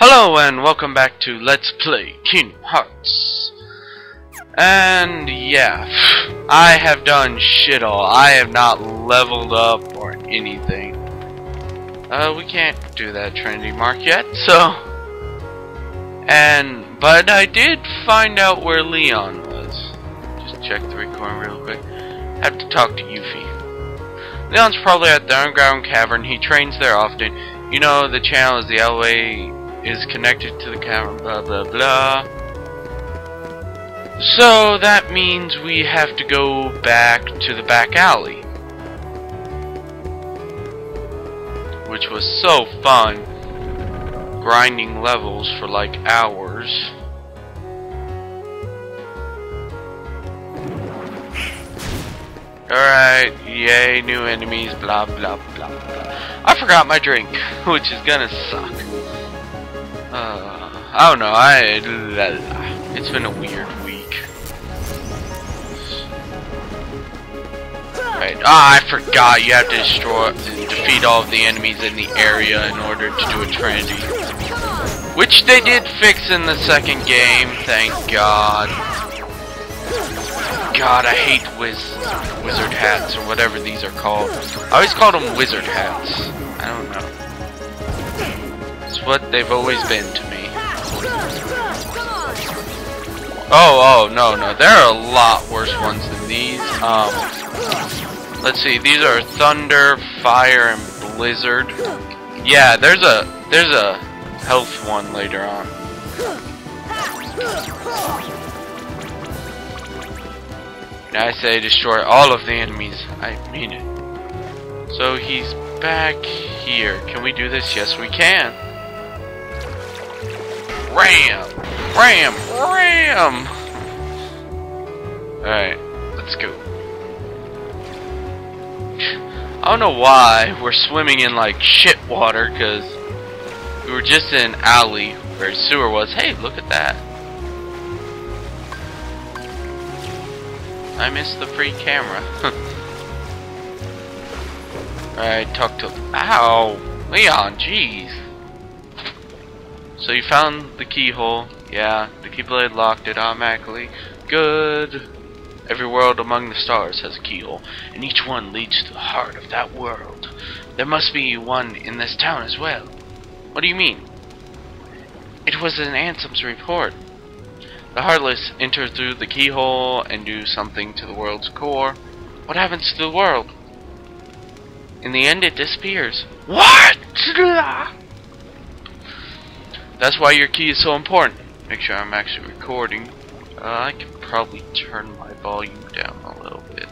Hello and welcome back to Let's Play Kingdom Hearts. And yeah, I have done shit all. I have not leveled up or anything. Uh, we can't do that Trinity mark yet, so... And, but I did find out where Leon was. Just check the recording real quick. Have to talk to Yuffie. Leon's probably at the underground cavern. He trains there often. You know, the channel is the LA is connected to the camera, blah blah blah. So that means we have to go back to the back alley. Which was so fun. Grinding levels for like hours. Alright, yay, new enemies, blah blah blah blah. I forgot my drink, which is gonna suck. Uh, I don't know. I it's been a weird week. Right. Ah, I forgot. You have to destroy, defeat all of the enemies in the area in order to do a trinity, which they did fix in the second game. Thank God. God, I hate wiz wizard hats or whatever these are called. I always called them wizard hats. I don't know what they've always been to me. Oh, oh, no, no. There are a lot worse ones than these. Um, let's see. These are Thunder, Fire, and Blizzard. Yeah, there's a there's a health one later on. I say destroy all of the enemies. I mean it. So he's back here. Can we do this? Yes, we can. Ram! Ram! Ram! Alright, let's go. I don't know why we're swimming in like shit water because we were just in alley where sewer was. Hey, look at that. I missed the free camera. Alright, talk to... Ow! Leon, jeez. So you found the keyhole. Yeah, the Keyblade locked it automatically. Good. Every world among the stars has a keyhole, and each one leads to the heart of that world. There must be one in this town as well. What do you mean? It was in Ansem's report. The Heartless enter through the keyhole and do something to the world's core. What happens to the world? In the end, it disappears. What? That's why your key is so important. Make sure I'm actually recording. Uh, I can probably turn my volume down a little bit.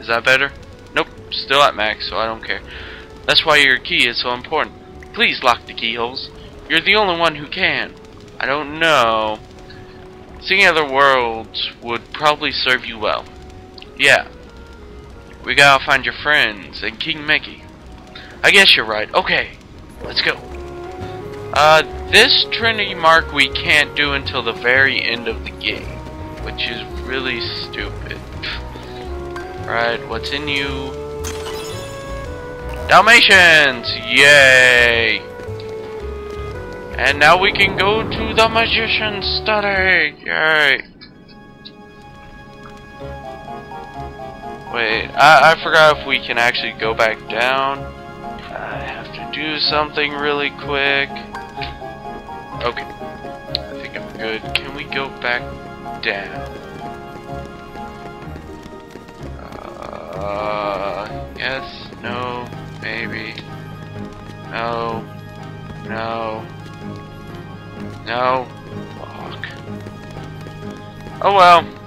Is that better? Nope, still at max, so I don't care. That's why your key is so important. Please lock the keyholes. You're the only one who can. I don't know. Seeing other worlds would probably serve you well. Yeah. We gotta find your friends and King Mickey. I guess you're right. Okay, let's go. Uh, this Trinity Mark we can't do until the very end of the game, which is really stupid. Right, what's in you? Dalmatians! Yay! And now we can go to the Magician's Study! Yay! Wait, I, I forgot if we can actually go back down. I have to do something really quick. Okay. I think I'm good. Can we go back down? Uh, yes, no, maybe. No, no, no. Fuck. Oh well.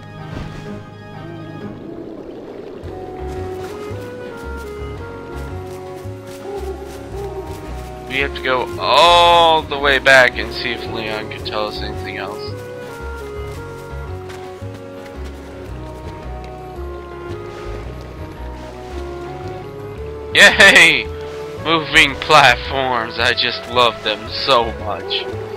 We have to go all the way back and see if Leon can tell us anything else. Yay! Moving platforms, I just love them so much.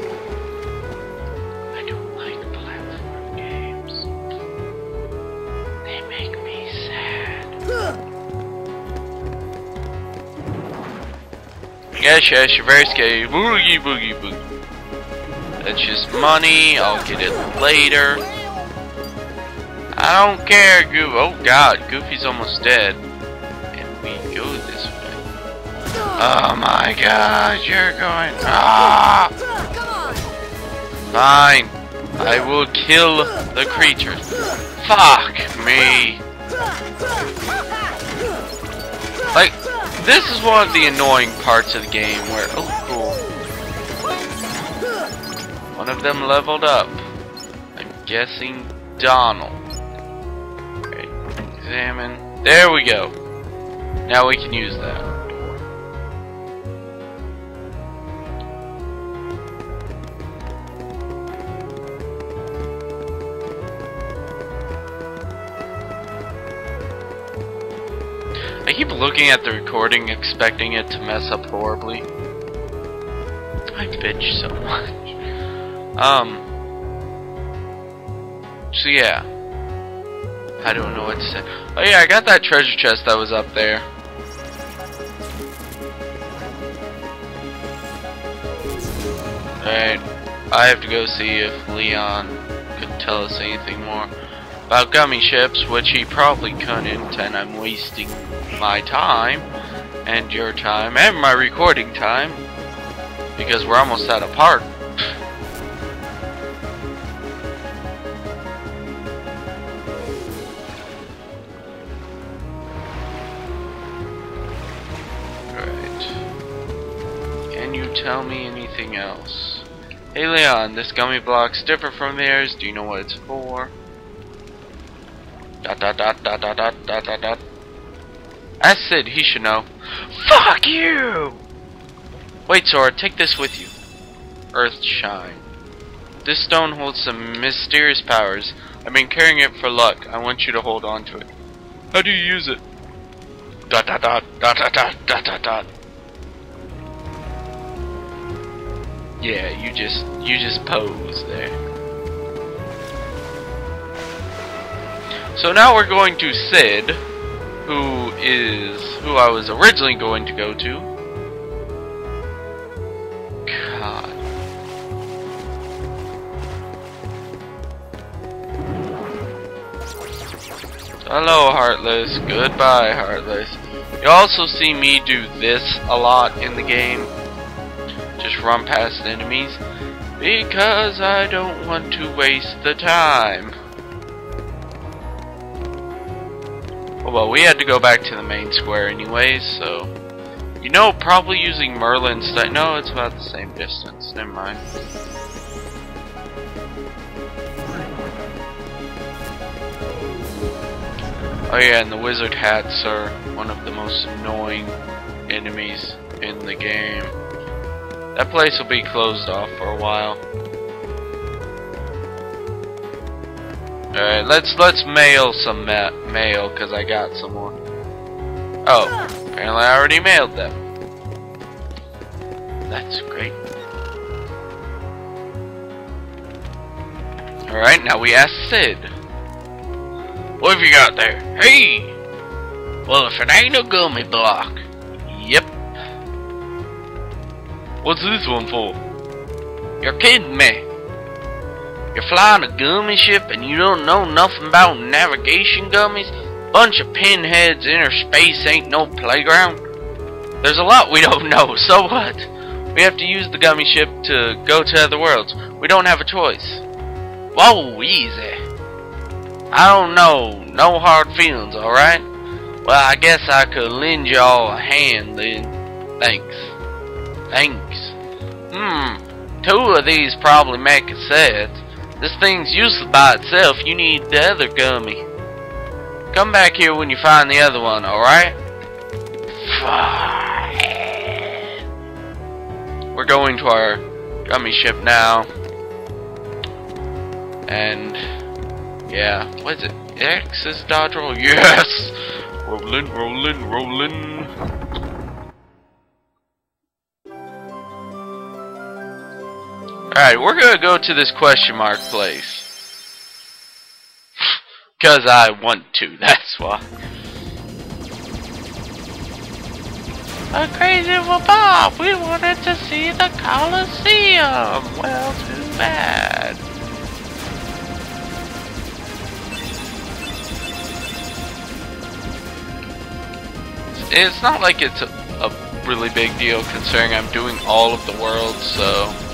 Yes, yes, you're very scary. Boogie, boogie, boogie. That's just money. I'll get it later. I don't care, Goof. Oh god, Goofy's almost dead. And we go this way. Oh my god, you're going. Ah! Fine. I will kill the creatures. Fuck me. Like, this is one of the annoying parts of the game where. Oh, cool. One of them leveled up. I'm guessing Donald examine. There we go. Now we can use that. Keep looking at the recording expecting it to mess up horribly. I bitch so much. Um. So yeah. I don't know what to say. Oh yeah, I got that treasure chest that was up there. Alright, I have to go see if Leon could tell us anything more about gummy ships, which he probably couldn't, and I'm wasting my time, and your time, and my recording time, because we're almost out of part. tell me anything else. Hey Leon, this gummy block's different from theirs. Do you know what it's for? Dot dot dot dot dot dot dot dot dot. Ask Cid, he should know. Fuck you! Wait, Sora, take this with you. Earth Shine. This stone holds some mysterious powers. I've been carrying it for luck. I want you to hold on to it. How do you use it? Dot dot dot dot dot dot dot dot dot. Yeah, you just you just pose there. So now we're going to Cid, who is who I was originally going to go to. God. Hello, Heartless. Goodbye, Heartless. You also see me do this a lot in the game just run past enemies because I don't want to waste the time. Well, we had to go back to the main square anyways, so... You know, probably using Merlin's... No, it's about the same distance. Never mind. Oh yeah, and the wizard hats are one of the most annoying enemies in the game. That place will be closed off for a while. Alright, let's let's mail some ma mail because I got some more. Oh, apparently I already mailed them. That's great. Alright, now we ask Cid. What have you got there? Hey! Well, if it ain't a gummy block. Yep, What's this one for? You're kidding me. You're flying a gummy ship and you don't know nothing about navigation gummies? Bunch of pinheads, inner space ain't no playground. There's a lot we don't know, so what? We have to use the gummy ship to go to other worlds. We don't have a choice. Whoa, easy. I don't know. No hard feelings, alright? Well, I guess I could lend y'all a hand then. Thanks. Thanks. Hmm, two of these probably make a set. This thing's useless by itself. You need the other gummy. Come back here when you find the other one, alright? We're going to our gummy ship now. And, yeah, what is it? X is dodge roll? Yes! Rolling, rolling, rolling. Alright, we're gonna go to this question mark place. Because I want to, that's why. A crazy Bob, we wanted to see the Coliseum. Well, too bad. It's not like it's a, a really big deal considering I'm doing all of the worlds, so...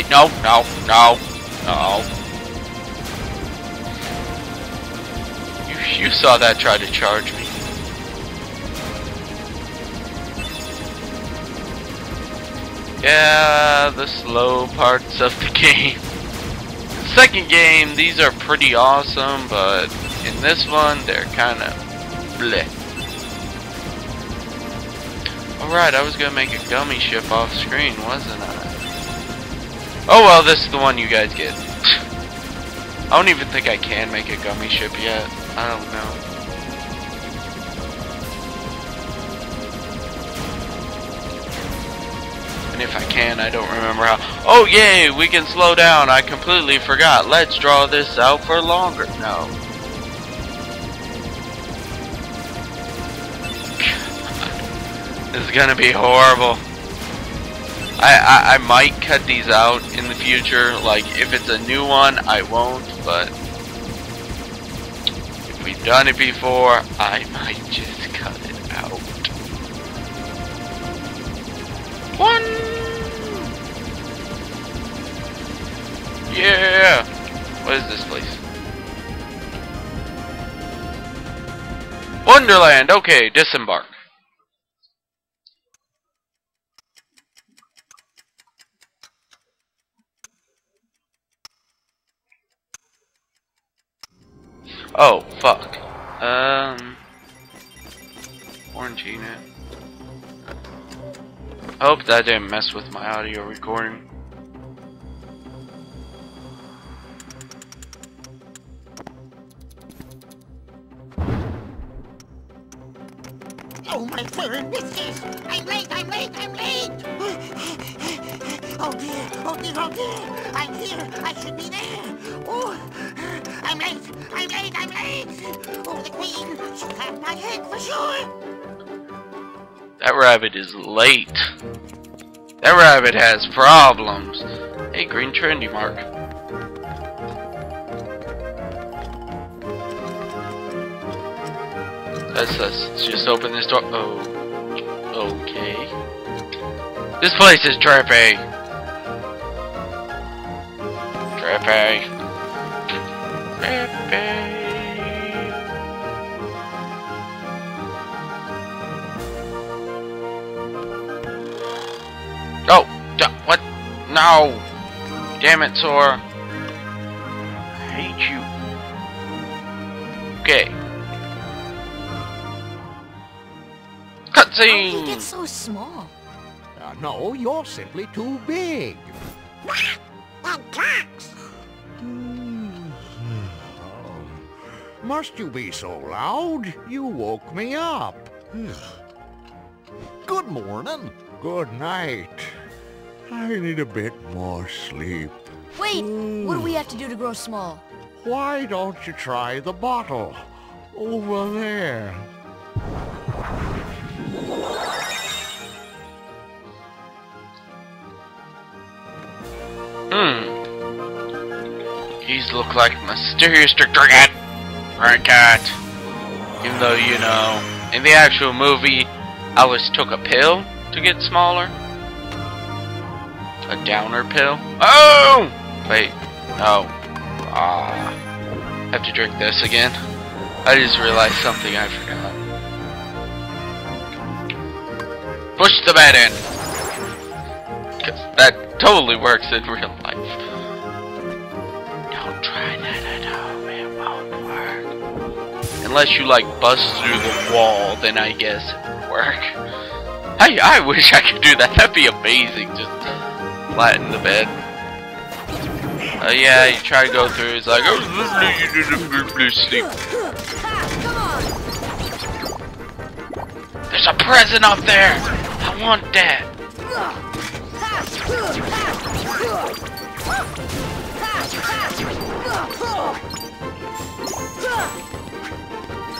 Hey, no, no, no, no. You, you saw that try to charge me. Yeah, the slow parts of the game. Second game, these are pretty awesome, but in this one, they're kind of bleh. Alright, I was gonna make a gummy ship off screen, wasn't I? Oh well, this is the one you guys get. I don't even think I can make a gummy ship yet. I don't know. And if I can, I don't remember how. Oh yay, we can slow down. I completely forgot. Let's draw this out for longer. No. this is gonna be horrible. I, I, I might cut these out in the future. Like, if it's a new one, I won't, but if we've done it before, I might just cut it out. One! Yeah! What is this place? Wonderland! Okay, disembark. Oh, fuck. Um... Quarantine it. I hope that didn't mess with my audio recording. Oh, my fur whiskers! I'm late, I'm late, I'm late! Oh dear, oh dear, oh dear! I'm here, I should be there! Oh, I'm late, I'm late, I'm late! Oh, the queen, she'll have my head for sure! That rabbit is late. That rabbit has problems. Hey, green Trinity mark. Let's, let's just open this door. Oh, okay. This place is trippy. Trippy. Trippy. Oh, what? No! Damn it, Sora. I hate you. Okay. Cutscene! How did you get so small? Uh, no, you're simply too big. That tracks! Must you be so loud? You woke me up. Good morning. Good night. I need a bit more sleep. Wait, what do we have to do to grow small? Why don't you try the bottle? Over there. Hmm. These look like mysterious drink Drink it. Even though, you know, in the actual movie, Alice took a pill to get smaller. A downer pill. Oh! Wait. No. Ah. Have to drink this again. I just realized something I forgot. Push the bed in. Cause that totally works in real life. Unless you like bust through the wall, then I guess it would work. I I wish I could do that. That'd be amazing. Just flatten the bed. Uh, yeah, you try to go through. It's like, oh, sleep. There's a present up there. I want that.